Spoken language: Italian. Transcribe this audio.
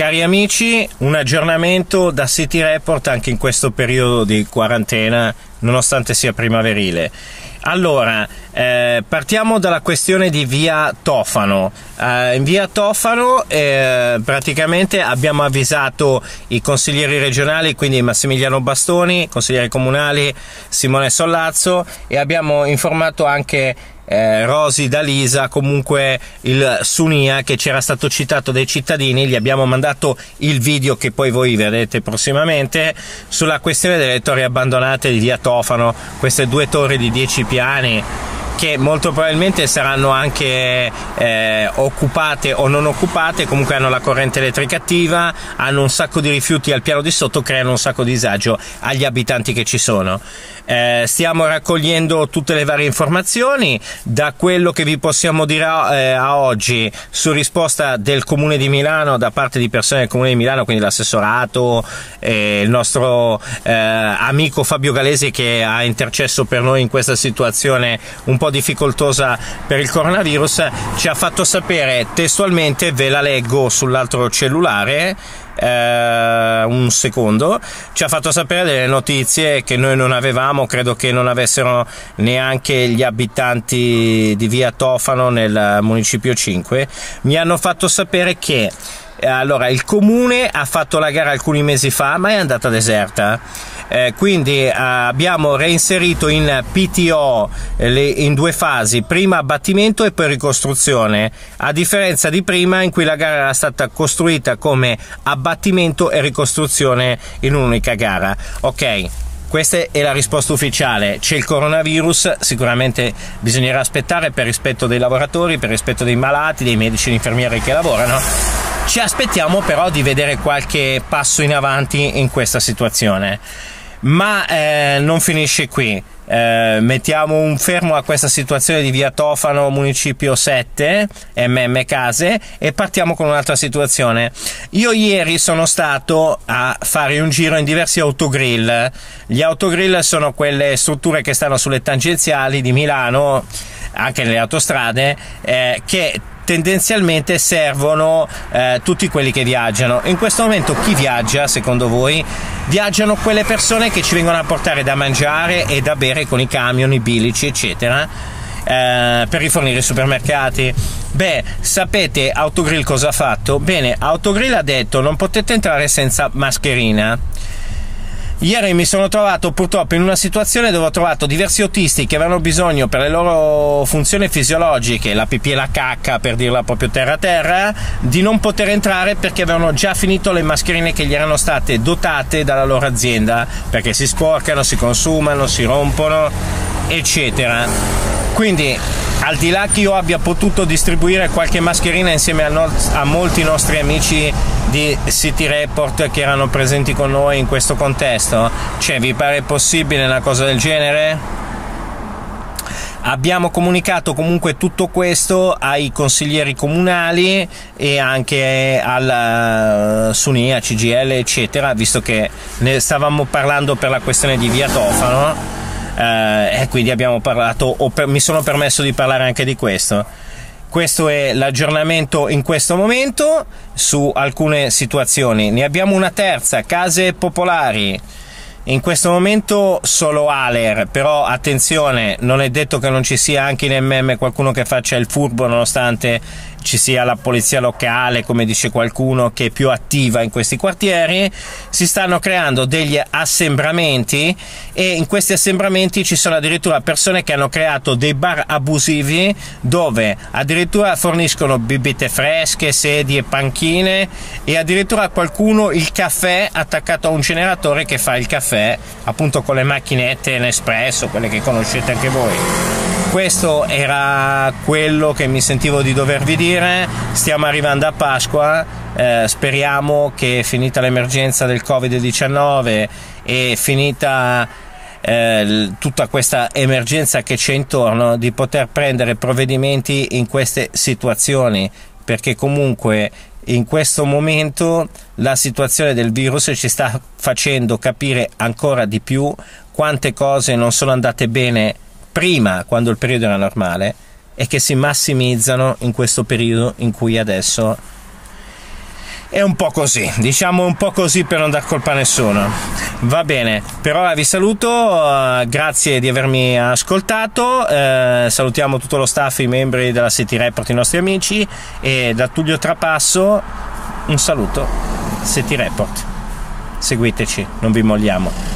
Cari amici, un aggiornamento da City Report anche in questo periodo di quarantena, nonostante sia primaverile. Allora, eh, partiamo dalla questione di via Tofano. Eh, in via Tofano eh, praticamente abbiamo avvisato i consiglieri regionali, quindi Massimiliano Bastoni, consiglieri comunali Simone Sollazzo e abbiamo informato anche eh, Rosi Dalisa, comunque il Sunia che c'era stato citato dai cittadini, gli abbiamo mandato il video che poi voi vedrete prossimamente. Sulla questione delle torri abbandonate di via Tofano, queste due torri di 10 piani che molto probabilmente saranno anche eh, occupate o non occupate, comunque hanno la corrente elettrica attiva, hanno un sacco di rifiuti al piano di sotto, creano un sacco di disagio agli abitanti che ci sono. Eh, stiamo raccogliendo tutte le varie informazioni, da quello che vi possiamo dire a, eh, a oggi su risposta del Comune di Milano da parte di persone del Comune di Milano, quindi l'assessorato, il nostro eh, amico Fabio Galesi che ha intercesso per noi in questa situazione un po' difficoltosa per il coronavirus, ci ha fatto sapere testualmente, ve la leggo sull'altro cellulare, eh, un secondo, ci ha fatto sapere delle notizie che noi non avevamo, credo che non avessero neanche gli abitanti di via Tofano nel municipio 5, mi hanno fatto sapere che allora, il comune ha fatto la gara alcuni mesi fa, ma è andata deserta. Eh, quindi eh, abbiamo reinserito in PTO eh, le, in due fasi, prima abbattimento e poi ricostruzione, a differenza di prima in cui la gara era stata costruita come abbattimento e ricostruzione in un'unica gara. Ok, questa è la risposta ufficiale. C'è il coronavirus, sicuramente bisognerà aspettare per rispetto dei lavoratori, per rispetto dei malati, dei medici e infermieri che lavorano ci aspettiamo però di vedere qualche passo in avanti in questa situazione. Ma eh, non finisce qui. Eh, mettiamo un fermo a questa situazione di via Tofano, municipio 7, MM Case, e partiamo con un'altra situazione. Io ieri sono stato a fare un giro in diversi autogrill. Gli autogrill sono quelle strutture che stanno sulle tangenziali di Milano, anche nelle autostrade, eh, che tendenzialmente servono eh, tutti quelli che viaggiano. In questo momento chi viaggia, secondo voi? Viaggiano quelle persone che ci vengono a portare da mangiare e da bere con i camion, i bilici, eccetera. Eh, per rifornire i supermercati. Beh, sapete Autogrill cosa ha fatto? Bene, Autogrill ha detto non potete entrare senza mascherina Ieri mi sono trovato purtroppo in una situazione dove ho trovato diversi autisti che avevano bisogno per le loro funzioni fisiologiche, la pipì e la cacca per dirla proprio terra terra, di non poter entrare perché avevano già finito le mascherine che gli erano state dotate dalla loro azienda, perché si sporcano, si consumano, si rompono, eccetera. Quindi al di là che io abbia potuto distribuire qualche mascherina insieme a, no- a molti nostri amici di City Report che erano presenti con noi in questo contesto, cioè vi pare possibile una cosa del genere? Abbiamo comunicato comunque tutto questo ai consiglieri comunali e anche alla Sunia, CGL, eccetera, visto che ne stavamo parlando per la questione di Via Tofano eh, e quindi abbiamo parlato, o per, mi sono permesso di parlare anche di questo. Questo è l'aggiornamento in questo momento su alcune situazioni. Ne abbiamo una terza, case popolari. In questo momento solo Aler, però attenzione, non è detto che non ci sia anche in MM qualcuno che faccia il furbo nonostante ci sia la polizia locale, come dice qualcuno, che è più attiva in questi quartieri, si stanno creando degli assembramenti e in questi assembramenti ci sono addirittura persone che hanno creato dei bar abusivi dove addirittura forniscono bibite fresche, sedie, panchine e addirittura qualcuno il caffè attaccato a un generatore che fa il caffè appunto con le macchinette Nespresso, quelle che conoscete anche voi. Questo era quello che mi sentivo di dovervi dire. Stiamo arrivando a Pasqua, eh, speriamo che finita l'emergenza del Covid-19 e finita eh, tutta questa emergenza che c'è intorno, di poter prendere provvedimenti in queste situazioni, perché comunque in questo momento la situazione del virus ci sta facendo capire ancora di più quante cose non sono andate bene prima, quando il periodo era normale, e che si massimizzano in questo periodo in cui adesso è un po' così, diciamo un po' così per non dar colpa a nessuno. Va bene, per ora vi saluto, uh, grazie di avermi ascoltato, uh, salutiamo tutto lo staff, i membri della City Report, i nostri amici e da Tullio Trapasso un saluto, City Report. Seguiteci, non vi molliamo.